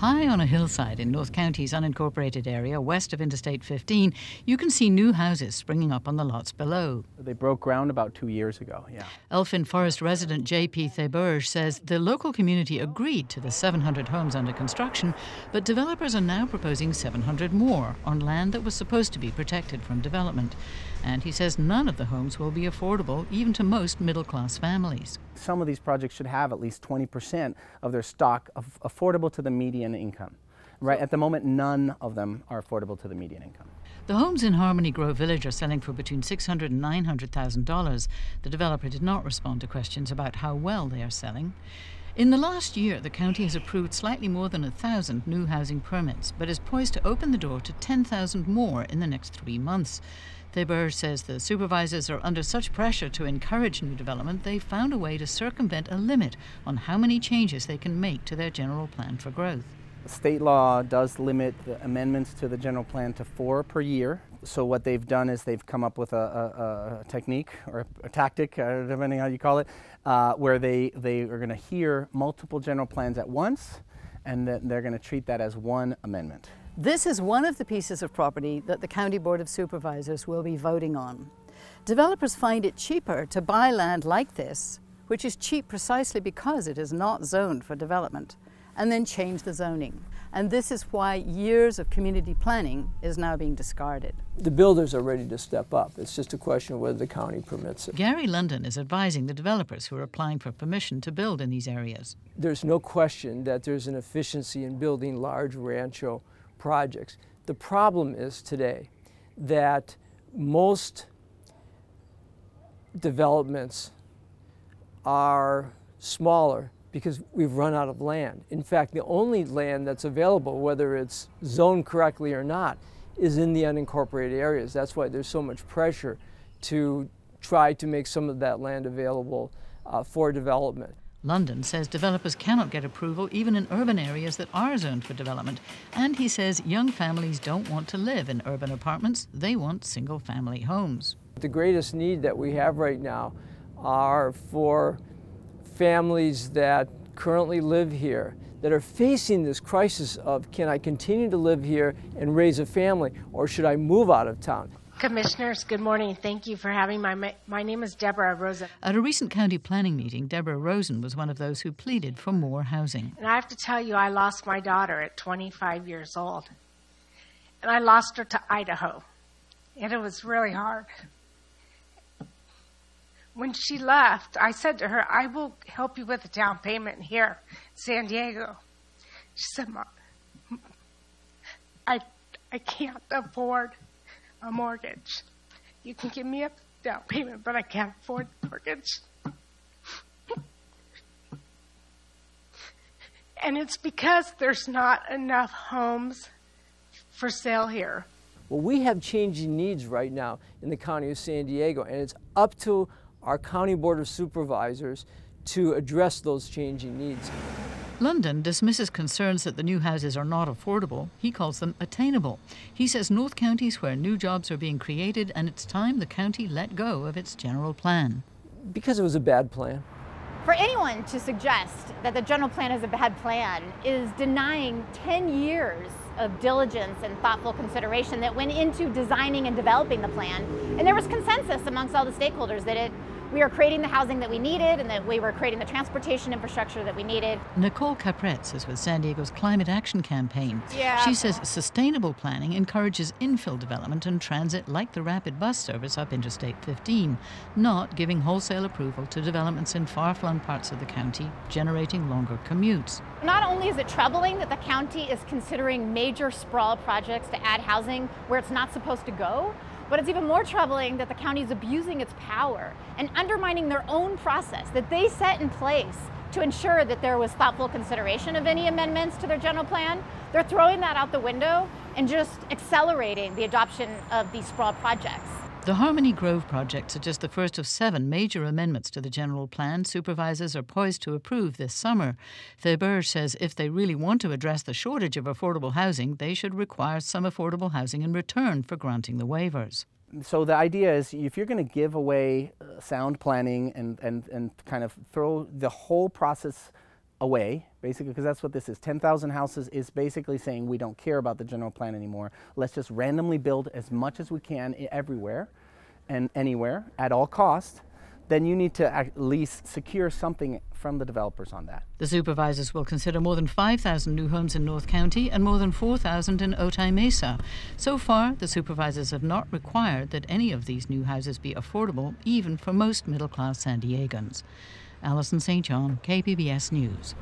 High on a hillside in North County's unincorporated area west of Interstate 15, you can see new houses springing up on the lots below. They broke ground about two years ago, yeah. Elfin Forest resident J.P. Theberge says the local community agreed to the 700 homes under construction, but developers are now proposing 700 more on land that was supposed to be protected from development. And he says none of the homes will be affordable, even to most middle class families. Some of these projects should have at least 20% of their stock of affordable to the median income. Right at the moment, none of them are affordable to the median income. The homes in Harmony Grove Village are selling for between six hundred and nine hundred thousand dollars. The developer did not respond to questions about how well they are selling. In the last year, the county has approved slightly more than a thousand new housing permits, but is poised to open the door to 10,000 more in the next three months. Theberge says the supervisors are under such pressure to encourage new development, they've found a way to circumvent a limit on how many changes they can make to their general plan for growth. State law does limit the amendments to the general plan to four per year. So what they've done is they've come up with a, a, a technique or a, a tactic, uh, depending how you call it, uh, where they, they are going to hear multiple general plans at once, and then they're going to treat that as one amendment. This is one of the pieces of property that the County Board of Supervisors will be voting on. Developers find it cheaper to buy land like this, which is cheap precisely because it is not zoned for development, and then change the zoning. And this is why years of community planning is now being discarded. The builders are ready to step up. It's just a question of whether the county permits it. Gary London is advising the developers who are applying for permission to build in these areas. There's no question that there's an efficiency in building large rancho projects. The problem is today that most developments are smaller because we've run out of land. In fact, the only land that's available, whether it's zoned correctly or not, is in the unincorporated areas. That's why there's so much pressure to try to make some of that land available uh, for development. London says developers cannot get approval even in urban areas that are zoned for development. And he says young families don't want to live in urban apartments, they want single family homes. The greatest need that we have right now are for families that currently live here that are facing this crisis of can I continue to live here and raise a family or should I move out of town? Commissioners, good morning. Thank you for having my my name is Deborah Rosen. At a recent county planning meeting, Deborah Rosen was one of those who pleaded for more housing. And I have to tell you, I lost my daughter at 25 years old, and I lost her to Idaho, and it was really hard. When she left, I said to her, "I will help you with a down payment here, San Diego." She said, "Mom, I I can't afford." A mortgage. You can give me a down payment, but I can't afford the mortgage. and it's because there's not enough homes for sale here. Well, we have changing needs right now in the county of San Diego, and it's up to our county board of supervisors to address those changing needs. London dismisses concerns that the new houses are not affordable. He calls them attainable. He says North County's where new jobs are being created, and it's time the county let go of its general plan. Because it was a bad plan. For anyone to suggest that the general plan is a bad plan is denying 10 years of diligence and thoughtful consideration that went into designing and developing the plan. And there was consensus amongst all the stakeholders that it we were creating the housing that we needed and that we were creating the transportation infrastructure that we needed. Nicole Capretz is with San Diego's Climate Action Campaign. Yeah. She says sustainable planning encourages infill development and transit like the rapid bus service up Interstate 15, not giving wholesale approval to developments in far flung parts of the county, generating longer commutes. Not only is it troubling that the county is considering major sprawl projects to add housing where it's not supposed to go, but it's even more troubling that the county is abusing its power and undermining their own process that they set in place to ensure that there was thoughtful consideration of any amendments to their general plan. They're throwing that out the window and just accelerating the adoption of these sprawl projects. The Harmony Grove projects are just the first of seven major amendments to the general plan supervisors are poised to approve this summer. Theberge says if they really want to address the shortage of affordable housing, they should require some affordable housing in return for granting the waivers. So the idea is if you're going to give away uh, sound planning and, and, and kind of throw the whole process away, basically, because that's what this is. 10,000 houses is basically saying we don't care about the general plan anymore. Let's just randomly build as much as we can everywhere and anywhere at all cost. Then you need to at least secure something from the developers on that. The supervisors will consider more than 5,000 new homes in North County and more than 4,000 in Otay Mesa. So far, the supervisors have not required that any of these new houses be affordable, even for most middle class San Diegans. Alison St. John, KPBS News.